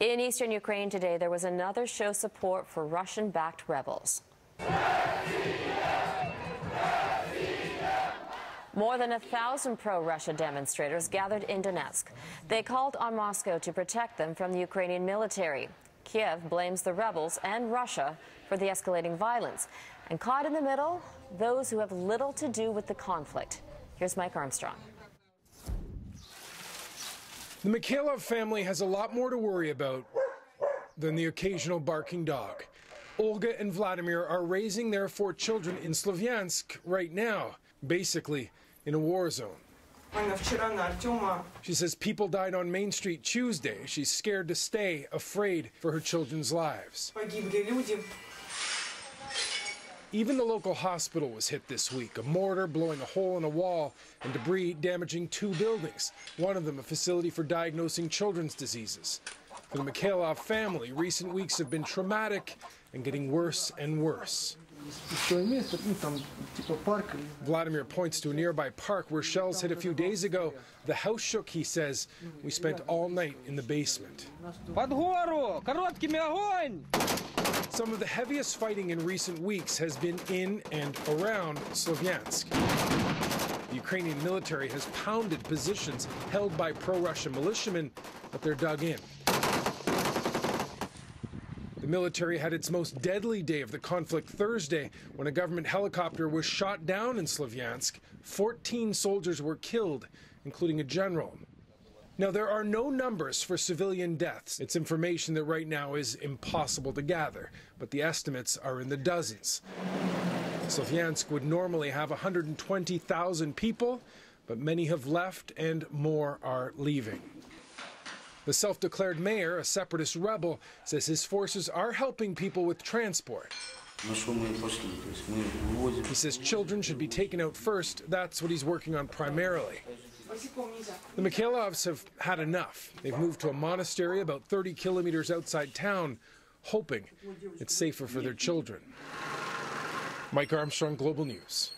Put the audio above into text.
In eastern Ukraine today, there was another show support for Russian backed rebels. More than a thousand pro Russia demonstrators gathered in Donetsk. They called on Moscow to protect them from the Ukrainian military. Kiev blames the rebels and Russia for the escalating violence. And caught in the middle, those who have little to do with the conflict. Here's Mike Armstrong. The Mikhailov family has a lot more to worry about than the occasional barking dog. Olga and Vladimir are raising their four children in Slovyansk right now, basically in a war zone. She says people died on Main Street Tuesday. She's scared to stay, afraid for her children's lives. Even the local hospital was hit this week, a mortar blowing a hole in a wall and debris damaging two buildings, one of them a facility for diagnosing children's diseases. For the Mikhailov family, recent weeks have been traumatic and getting worse and worse. Vladimir points to a nearby park where shells hit a few days ago. The house shook, he says. We spent all night in the basement. Some of the heaviest fighting in recent weeks has been in and around Slovyansk. The Ukrainian military has pounded positions held by pro-Russian militiamen, but they're dug in. The military had its most deadly day of the conflict Thursday when a government helicopter was shot down in Slovyansk. 14 soldiers were killed, including a general. Now, there are no numbers for civilian deaths. It's information that right now is impossible to gather, but the estimates are in the dozens. Slovyansk would normally have 120,000 people, but many have left and more are leaving. The self declared mayor, a separatist rebel, says his forces are helping people with transport. He says children should be taken out first. That's what he's working on primarily. The Mikhailovs have had enough. They've moved to a monastery about 30 kilometers outside town, hoping it's safer for their children. Mike Armstrong, Global News.